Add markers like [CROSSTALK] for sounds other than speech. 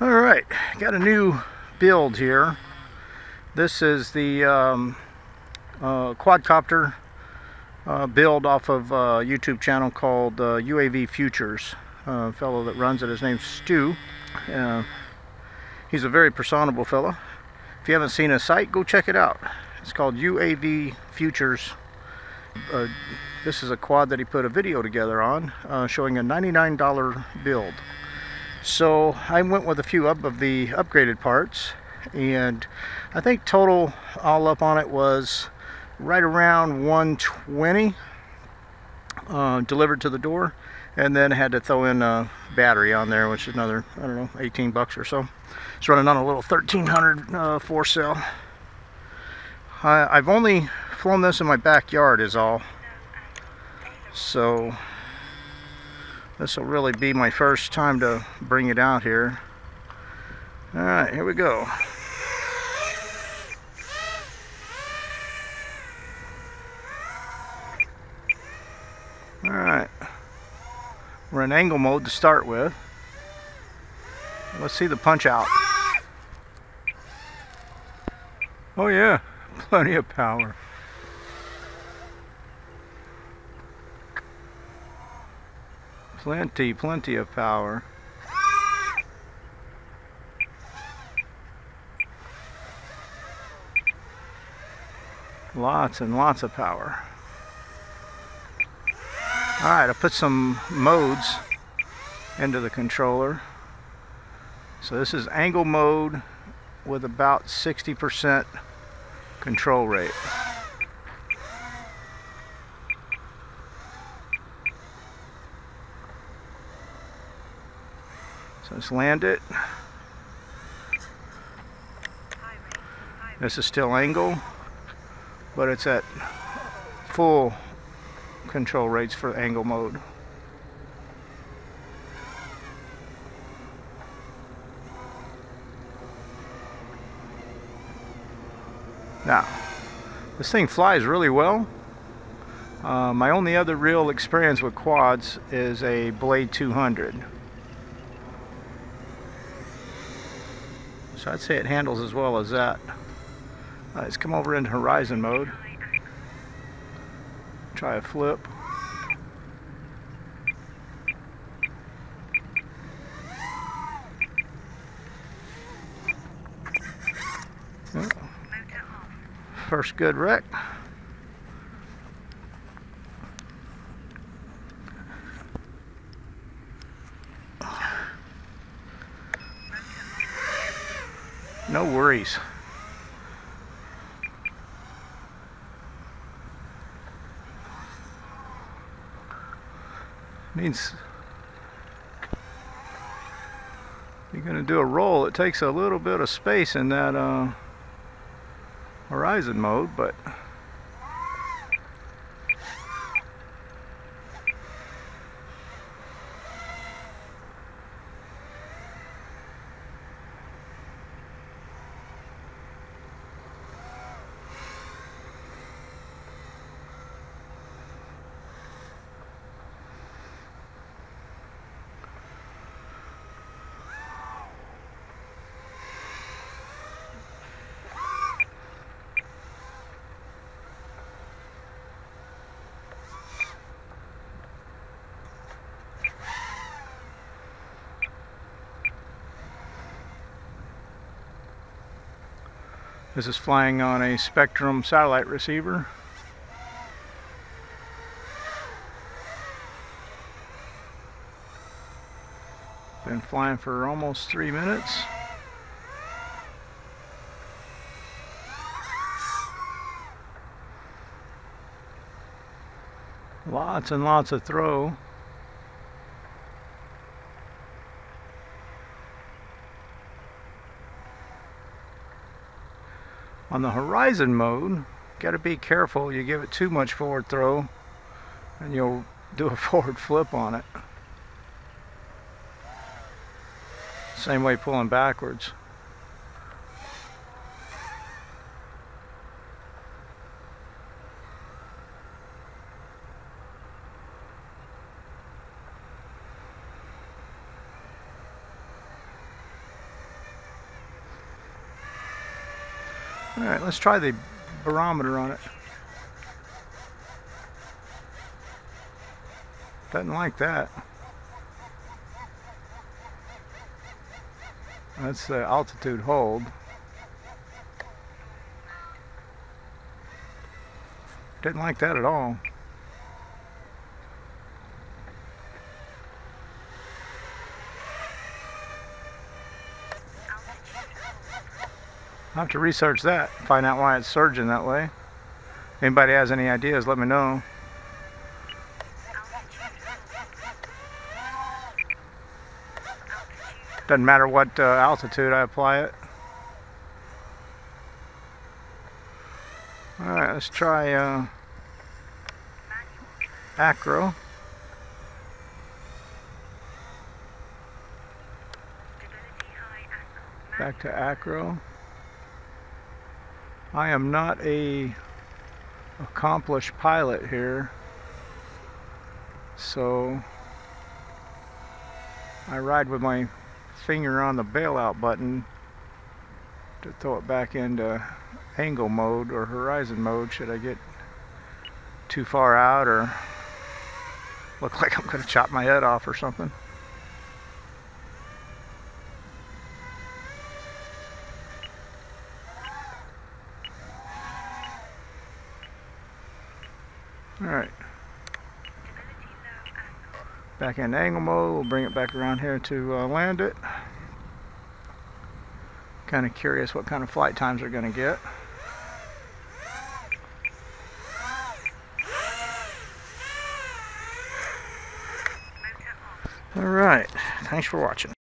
All right, got a new build here. This is the um, uh, quadcopter uh, build off of a YouTube channel called uh, UAV Futures. a fellow that runs it, his name's Stu. Uh, he's a very personable fellow. If you haven't seen his site, go check it out. It's called UAV Futures. Uh, this is a quad that he put a video together on uh, showing a $99 build. So I went with a few up of the upgraded parts and I think total all up on it was right around 120 uh, delivered to the door and then had to throw in a battery on there which is another I don't know 18 bucks or so. It's running on a little 1300 uh, four cell. I, I've only flown this in my backyard is all. So this will really be my first time to bring it out here. Alright, here we go. Alright. We're in angle mode to start with. Let's see the punch out. Oh yeah, plenty of power. Plenty, plenty of power. Lots and lots of power. Alright, I put some modes into the controller. So this is angle mode with about 60% control rate. So let's land it. This is still angle, but it's at full control rates for angle mode. Now, this thing flies really well. Uh, my only other real experience with quads is a Blade 200. So I'd say it handles as well as that. Uh, let's come over into horizon mode. Try a flip. First good wreck. No worries. Means you're going to do a roll. It takes a little bit of space in that uh, horizon mode, but This is flying on a Spektrum satellite receiver. Been flying for almost three minutes. Lots and lots of throw. On the horizon mode, got to be careful. You give it too much forward throw and you'll do a [LAUGHS] forward flip on it. Same way pulling backwards. Alright, let's try the barometer on it. Doesn't like that. That's the altitude hold. Didn't like that at all. I'll have to research that, find out why it's surging that way. Anybody has any ideas, let me know. Doesn't matter what uh, altitude I apply it. Alright, let's try uh, acro. Back to acro. I am not a accomplished pilot here so I ride with my finger on the bailout button to throw it back into angle mode or horizon mode should I get too far out or look [LAUGHS] like I'm going to chop my head off or something. Alright. Back in angle mode, we'll bring it back around here to uh, land it. Kind of curious what kind of flight times we're going to get. Alright, thanks for watching.